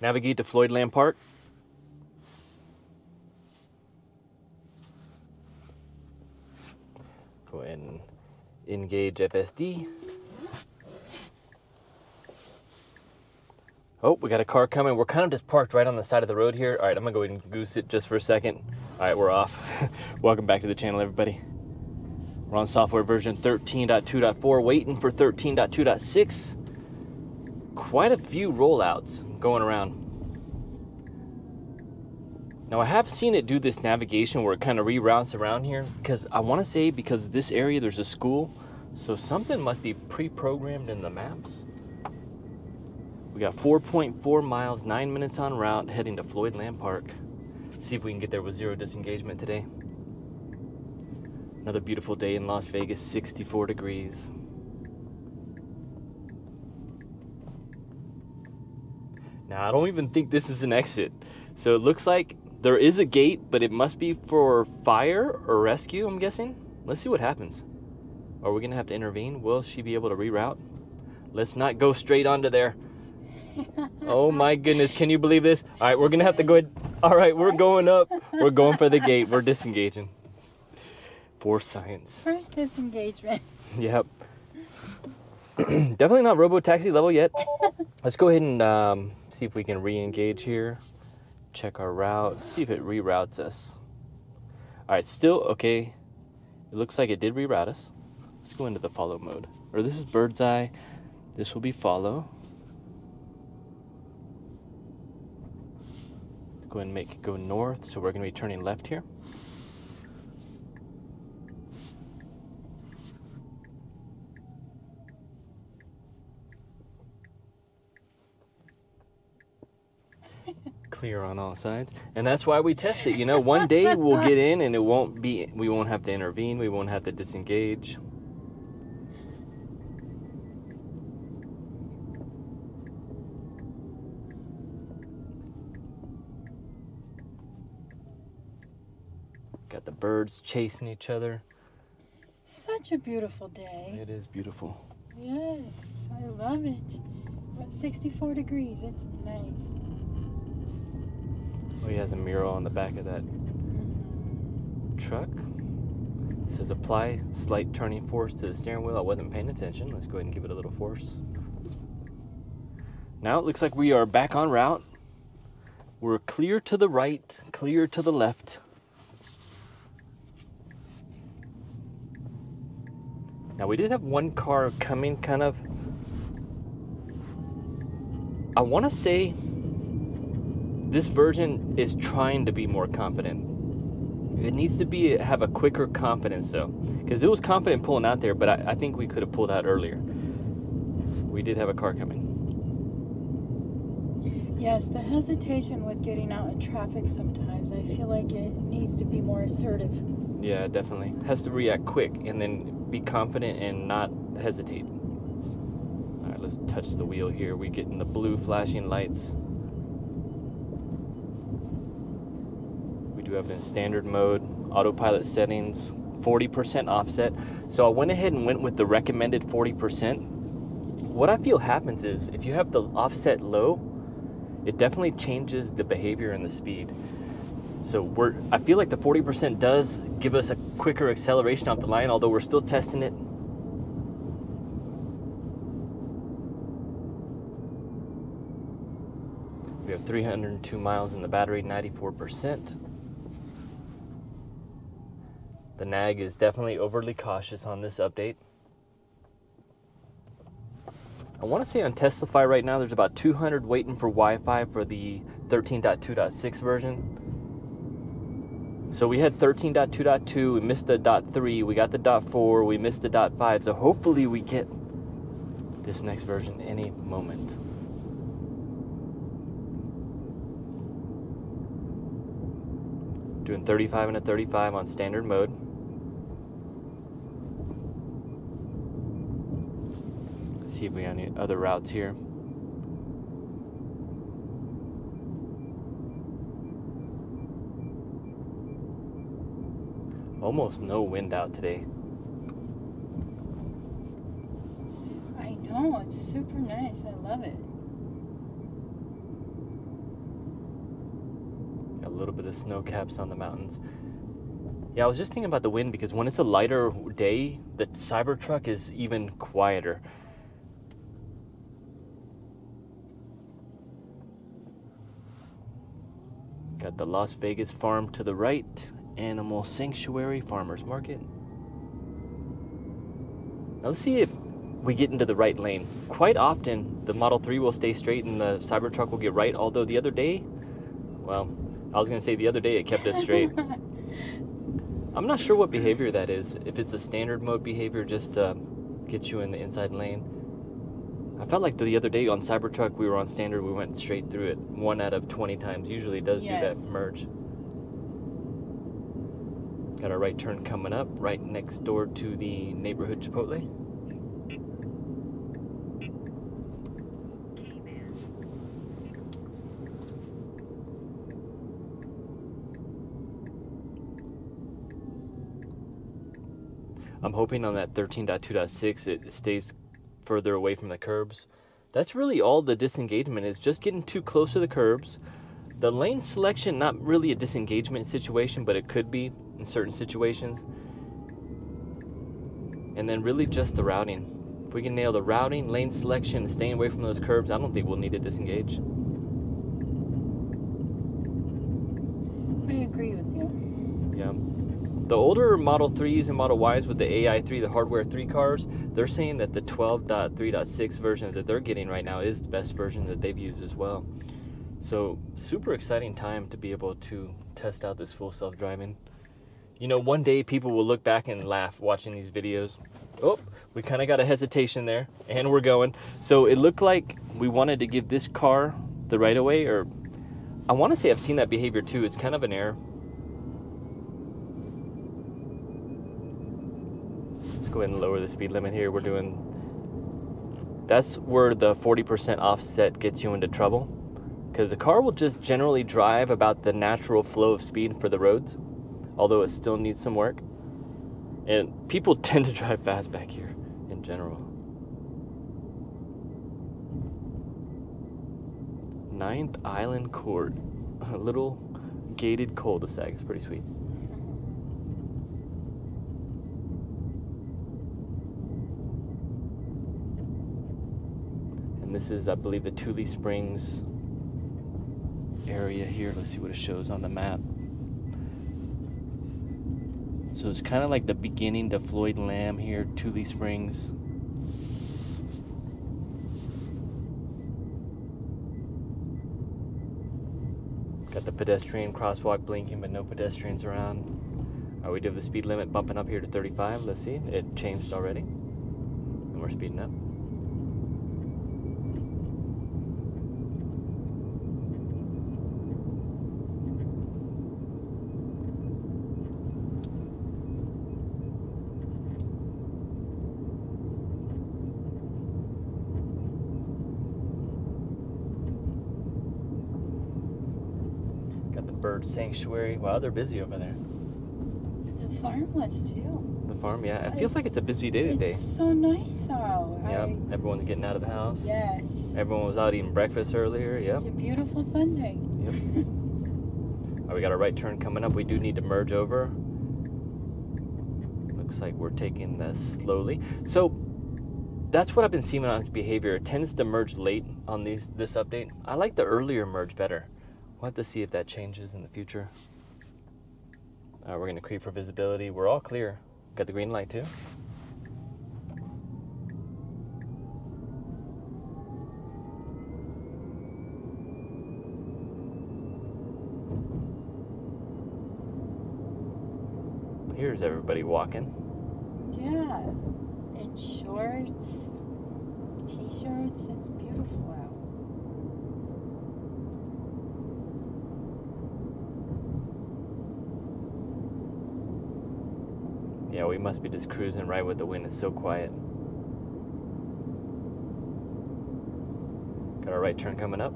Navigate to Floyd Lamb Park. Go ahead and engage FSD. Oh, we got a car coming. We're kind of just parked right on the side of the road here. All right, I'm gonna go ahead and goose it just for a second. All right, we're off. Welcome back to the channel, everybody. We're on software version 13.2.4, waiting for 13.2.6. Quite a few rollouts going around. Now I have seen it do this navigation where it kind of reroutes around here because I want to say because this area there's a school, so something must be pre-programmed in the maps. We got 4.4 miles, nine minutes on route, heading to Floyd Lamb Park. See if we can get there with zero disengagement today. Another beautiful day in Las Vegas, 64 degrees. I don't even think this is an exit. So it looks like there is a gate, but it must be for fire or rescue, I'm guessing. Let's see what happens. Are we gonna have to intervene? Will she be able to reroute? Let's not go straight onto there. oh my goodness, can you believe this? All right, we're gonna have to go ahead. All right, we're going up. We're going for the gate. We're disengaging. For science. First disengagement. Yep. Definitely not robo taxi level yet. Let's go ahead and um, see if we can re-engage here. Check our route. See if it reroutes us. All right, still okay. It looks like it did reroute us. Let's go into the follow mode. Or this is bird's eye. This will be follow. Let's go and make it go north. So we're going to be turning left here. Clear on all sides and that's why we test it you know one day we'll get in and it won't be we won't have to intervene we won't have to disengage got the birds chasing each other Such a beautiful day. it is beautiful Yes, I love it. We're 64 degrees. It's nice. He has a mural on the back of that truck. It says apply slight turning force to the steering wheel. I wasn't paying attention. Let's go ahead and give it a little force. Now it looks like we are back on route. We're clear to the right clear to the left. Now we did have one car coming kind of i want to say this version is trying to be more confident it needs to be have a quicker confidence though, because it was confident pulling out there, but I, I think we could have pulled out earlier. We did have a car coming. Yes, the hesitation with getting out in traffic sometimes, I feel like it needs to be more assertive. Yeah, definitely has to react quick and then be confident and not hesitate. All right, let's touch the wheel here. We getting the blue flashing lights. Do have in standard mode, autopilot settings, 40% offset. So I went ahead and went with the recommended 40%. What I feel happens is if you have the offset low, it definitely changes the behavior and the speed. So we're I feel like the 40% does give us a quicker acceleration off the line, although we're still testing it. We have 302 miles in the battery, 94%. The nag is definitely overly cautious on this update. I want to say on TeslaFi right now, there's about 200 waiting for Wi-Fi for the 13.2.6 version. So we had 13.2.2, we missed the dot .3, we got the dot .4, we missed the dot .5. So hopefully we get this next version any moment. Doing 35 and a 35 on standard mode. See if we have any other routes here. Almost no wind out today. I know, it's super nice. I love it. A little bit of snow caps on the mountains. Yeah, I was just thinking about the wind because when it's a lighter day, the Cybertruck is even quieter. Got the Las Vegas farm to the right, Animal Sanctuary Farmers Market. Now let's see if we get into the right lane. Quite often, the Model 3 will stay straight and the Cybertruck will get right, although the other day, well, I was going to say the other day it kept us straight. I'm not sure what behavior that is. If it's a standard mode behavior, just to get you in the inside lane. I felt like the other day on Cybertruck, we were on standard, we went straight through it. One out of 20 times. Usually it does do that merge. Got a right turn coming up, right next door to the neighborhood Chipotle. I'm hoping on that 13.2.6 it stays further away from the curbs. That's really all the disengagement is just getting too close to the curbs. The lane selection, not really a disengagement situation, but it could be in certain situations. And then really just the routing. If we can nail the routing, lane selection, and staying away from those curbs, I don't think we'll need to disengage. I agree with you. Yeah. The older Model 3s and Model Ys with the AI3, the hardware 3 cars, they're saying that the 12.3.6 version that they're getting right now is the best version that they've used as well. So, super exciting time to be able to test out this full self driving. You know, one day people will look back and laugh watching these videos. Oh, we kind of got a hesitation there, and we're going. So, it looked like we wanted to give this car the right of way, or I want to say I've seen that behavior too. It's kind of an error. Go ahead and lower the speed limit here. We're doing. That's where the 40% offset gets you into trouble. Because the car will just generally drive about the natural flow of speed for the roads, although it still needs some work. And people tend to drive fast back here in general. Ninth Island Court. A little gated cul de sac. It's pretty sweet. This is, I believe, the Tule Springs area here. Let's see what it shows on the map. So it's kind of like the beginning to Floyd Lamb here, Tule Springs. Got the pedestrian crosswalk blinking, but no pedestrians around. Are we do the speed limit bumping up here to 35? Let's see. It changed already. And we're speeding up. Got the bird sanctuary. Wow, they're busy over there. The farm was too. The farm, yeah. It feels like it's a busy day today. It's so nice out. Yeah, I- everyone's getting out of the house. yes. Everyone was out eating breakfast earlier. Yep. It's a beautiful Sunday. Yep. Oh, we got a right turn coming up. We do need to merge over. Looks like we're taking this slowly. So that's what I've been seeing on its behavior. It tends to merge late on these this update. I like the earlier merge better. We'll have to see if that changes in the future. We're gonna creep for visibility. We're all clear. Got the green light too. Here's everybody walking. Yeah. In shorts, t-shirts. It's beautiful out. Yeah, we must be just cruising right with the wind. It's so quiet. Got our right turn coming up.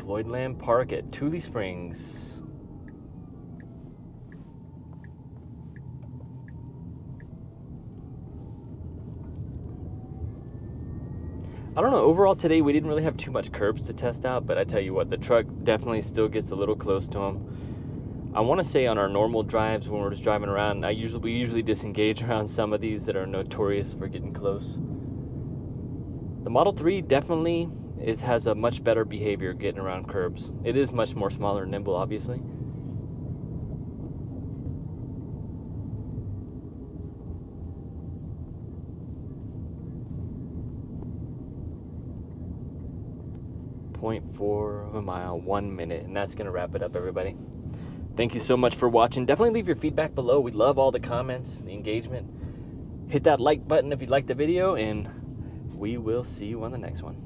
Floyd Lamb Park at Tule Springs. I don't know. Overall, today we didn't really have too much curbs to test out, but I tell you what, the truck definitely still gets a little close to them. I want to say on our normal drives when we're just driving around, I usually we usually disengage around some of these that are notorious for getting close. The Model 3 definitely is has a much better behavior getting around curbs. It is much more smaller and nimble, obviously. Point four of a mile, one minute, and that's gonna wrap it up, everybody. Thank you so much for watching. Definitely leave your feedback below. We love all the comments, the engagement. Hit that like button if you liked the video, and we will see you on the next one.